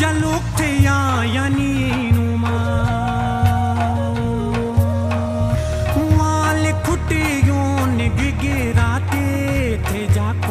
jaluktiya yaninuma वाल खुटियों गिराते थे जाकर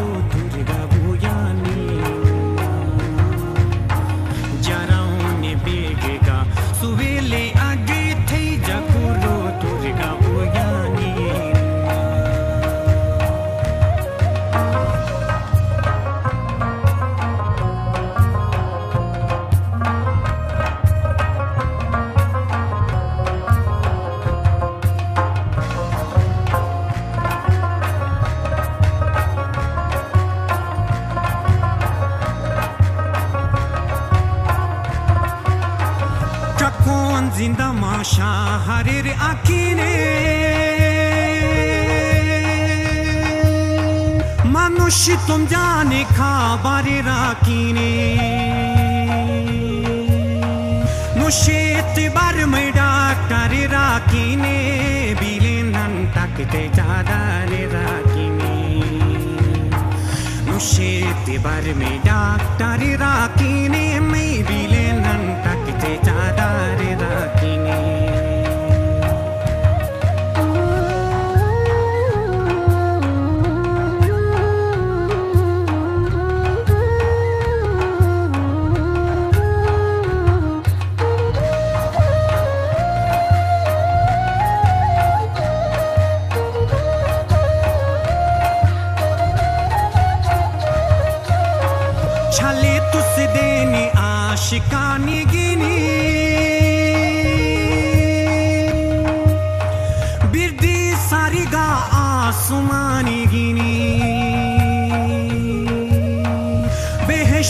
Çakon zinda maşa harir মানুষ তুম জানে খাবারে রাকিনে নুশেত বার মে ডাক্তারে রাকিনে বিলে নন তাকতে জাদারে রাকিনে নুশেত বার মে ডাক্তারে রাকিনে মে বিলে তাকতে জাদারে রাকিনে छले तुस देने आशिकानी गिनी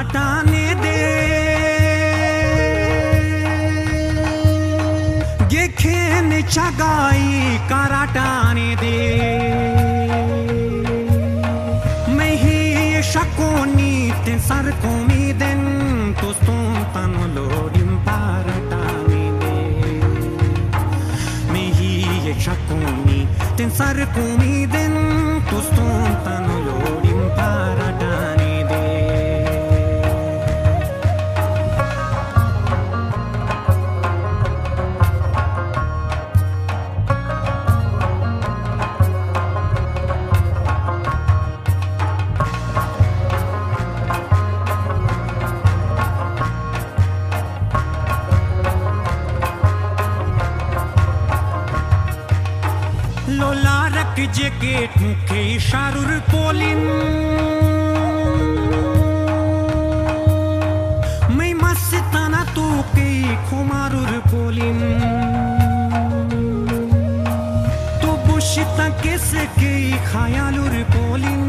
हटाने दे। गेखेन चगाई कराटाने दे। मैं ही ये शकोनी ते सर को मी दिन तो तन लोरिम पारटाने दे। मैं ही ये शकोनी ते सर को मी दिन तो तन গেট মুখে ইশারুর পোলিন मैं मस्ताना तो के खुमारुर पोलिन तो बुशिता कैसे के खायालुर पोलिन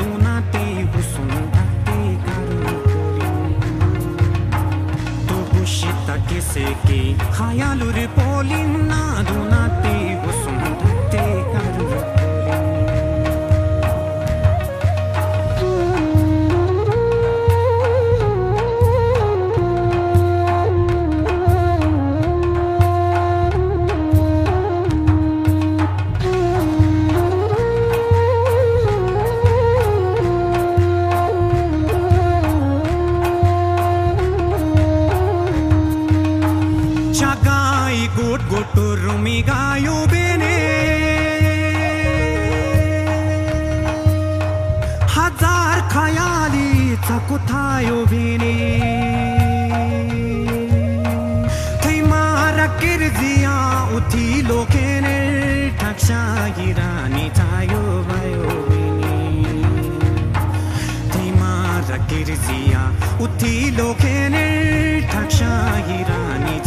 दोनाते हुसुन दाते कारुर पोलिन तो बुशिता कैसे के खायालुर पोलिन ना துருமி காயுபினே हजार खयाली चकुथाय उभिने थै मार किर्जिया उथी लोकेने ठक्षा गिरानी चायो भयो थै मार किर्जिया उथी लोकेने ठक्षा गिरानी